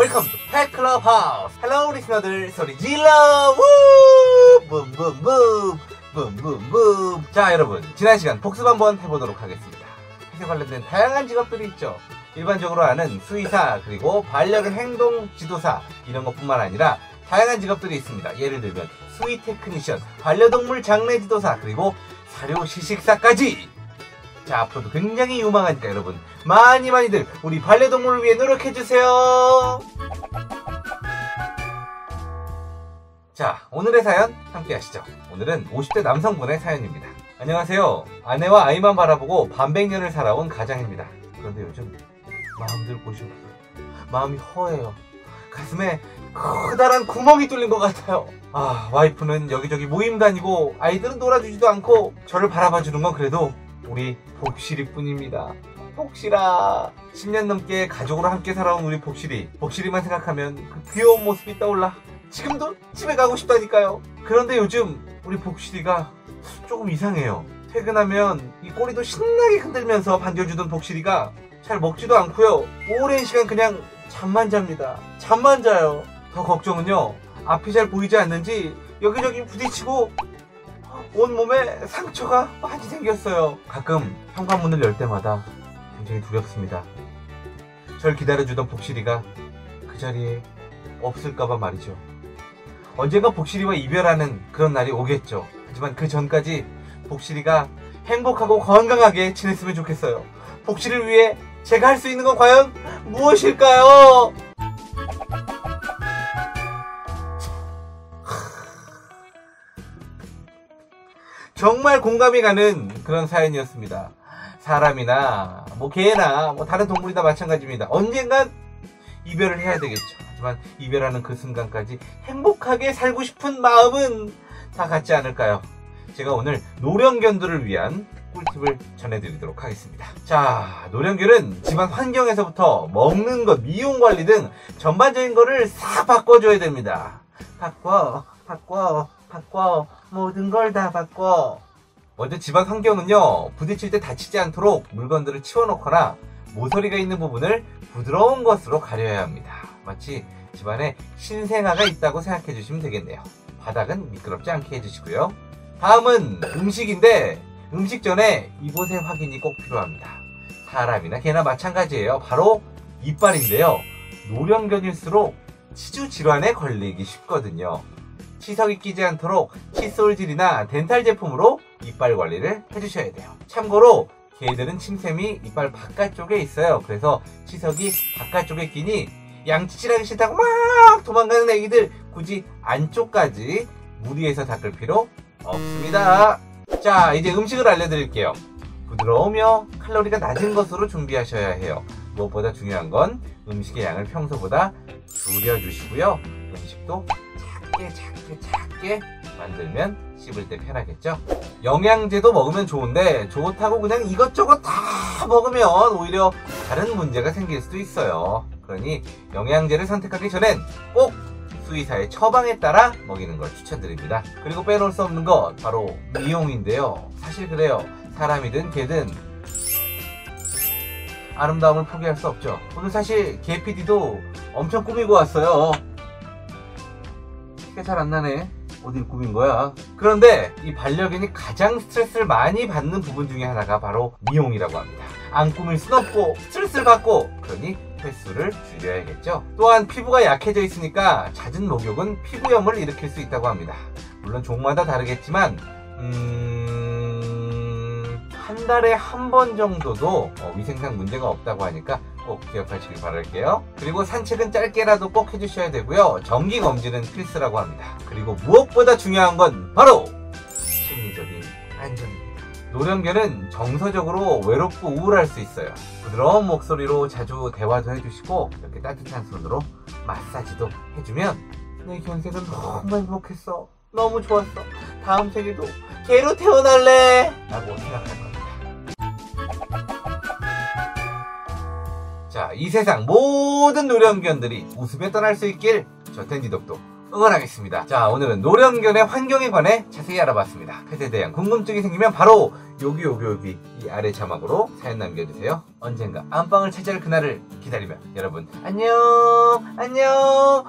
Welcome to 펫클럽 하우스 hello listener들 소리 질러 우 붐붐붐 붐붐붐 자 여러분 지난 시간 복습 한번 해보도록 하겠습니다. 펫에 관련된 다양한 직업들이 있죠. 일반적으로 아는 수의사 그리고 반려견 행동 지도사 이런 것뿐만 아니라 다양한 직업들이 있습니다. 예를 들면 수의 technician 반려동물 장례 지도사 그리고 사료 시식사까지 자 앞으로도 굉장히 유망하니까 여러분. 많이 많이들 우리 반려동물을 위해 노력해주세요. 자 오늘의 사연 함께 하시죠. 오늘은 50대 남성분의 사연입니다. 안녕하세요. 아내와 아이만 바라보고 반백년을 살아온 가장입니다. 그런데 요즘 마음들 보시오 마음이 허해요. 가슴에 커다란 구멍이 뚫린 것 같아요. 아 와이프는 여기저기 모임 다니고 아이들은 놀아주지도 않고 저를 바라봐주는 건 그래도 우리 복실이 뿐입니다. 복실아 10년 넘게 가족으로 함께 살아온 우리 복실이 복실이만 생각하면 그 귀여운 모습이 떠올라 지금도 집에 가고 싶다니까요. 그런데 요즘 우리 복실이가 조금 이상해요. 퇴근하면 이 꼬리도 신나게 흔들면서 반겨주던 복실이가 잘 먹지도 않고요. 오랜 시간 그냥 잠만 잡니다. 잠만 자요. 더 걱정은요 앞이 잘 보이지 않는지 여기저기 부딪히고 온몸에 상처가 많이 생겼어요. 가끔 현관문을 열 때마다 굉장히 두렵습니다. 절 기다려주던 복실이가 그 자리에 없을까봐 말이죠. 언젠가 복실이와 이별하는 그런 날이 오겠죠. 하지만 그 전까지 복실이가 행복하고 건강하게 지냈으면 좋겠어요. 복실을 위해 제가 할 수 있는 건 과연 무엇일까요? 정말 공감이 가는 그런 사연이었습니다. 사람이나 뭐 개나 뭐 다른 동물이나 마찬가지입니다. 언젠간 이별을 해야 되겠죠. 하지만 이별하는 그 순간까지 행복하게 살고 싶은 마음은 다 같지 않을까요? 제가 오늘 노령견들을 위한 꿀팁을 전해드리도록 하겠습니다. 자, 노령견은 집안 환경에서부터 먹는 것, 미용 관리 등 전반적인 거를 싹 바꿔줘야 됩니다. 바꿔, 바꿔, 바꿔. 모든 걸 다 바꿔. 먼저 집안 환경은요 부딪힐 때 다치지 않도록 물건들을 치워놓거나 모서리가 있는 부분을 부드러운 것으로 가려야 합니다. 마치 집안에 신생아가 있다고 생각해 주시면 되겠네요. 바닥은 미끄럽지 않게 해주시고요. 다음은 음식인데 음식 전에 이곳의 확인이 꼭 필요합니다. 사람이나 개나 마찬가지예요. 바로 이빨인데요. 노령견일수록 치주 질환에 걸리기 쉽거든요 치석이 끼지 않도록 칫솔질이나 덴탈 제품으로 이빨 관리를 해주셔야 돼요. 참고로 개들은 침샘이 이빨 바깥쪽에 있어요. 그래서 치석이 바깥쪽에 끼니 양치질하기 싫다고 막 도망가는 애기들 굳이 안쪽까지 무리해서 닦을 필요 없습니다. 자 이제 음식을 알려드릴게요. 부드러우며 칼로리가 낮은 것으로 준비하셔야 해요. 무엇보다 중요한 건 음식의 양을 평소보다 줄여주시고요. 음식도 작게 작게 작게 만들면 씹을 때 편하겠죠? 영양제도 먹으면 좋은데 좋다고 그냥 이것저것 다 먹으면 오히려 다른 문제가 생길 수도 있어요. 그러니 영양제를 선택하기 전엔 꼭 수의사의 처방에 따라 먹이는 걸 추천드립니다. 그리고 빼놓을 수 없는 것 바로 미용인데요. 사실 그래요. 사람이든 개든 아름다움을 포기할 수 없죠. 오늘 사실 개 PD도 엄청 꾸미고 왔어요. 티가 잘안 나네. 어딜 꾸민 거야? 그런데 이 반려견이 가장 스트레스를 많이 받는 부분 중에 하나가 바로 미용이라고 합니다. 안 꾸밀 순 없고 스트레스를 받고 그러니 횟수를 줄여야겠죠. 또한 피부가 약해져 있으니까 잦은 목욕은 피부염을 일으킬 수 있다고 합니다. 물론 종마다 다르겠지만 음... 한 달에 한 번 정도도 어, 위생상 문제가 없다고 하니까 꼭 기억하시길 바랄게요. 그리고 산책은 짧게라도 꼭 해주셔야 되고요. 정기 검진은 필수라고 합니다. 그리고 무엇보다 중요한 건 바로 심리적인 안전입니다. 노령견은 정서적으로 외롭고 우울할 수 있어요. 부드러운 목소리로 자주 대화도 해주시고 이렇게 따뜻한 손으로 마사지도 해주면 내 견생은 너무 행복했어. 너무 좋았어. 다음 생에도 개로 태어날래. 라고 생각할 겁니다. 이 세상 모든 노령견들이 웃으며 떠날 수 있길 저 텐디독도 응원하겠습니다. 자, 오늘은 노령견의 환경에 관해 자세히 알아봤습니다. 펫에 대한 궁금증이 생기면 바로 여기 여기 여기 이 아래 자막으로 사연 남겨주세요. 언젠가 안방을 차지할 그날을 기다리며 여러분 안녕 안녕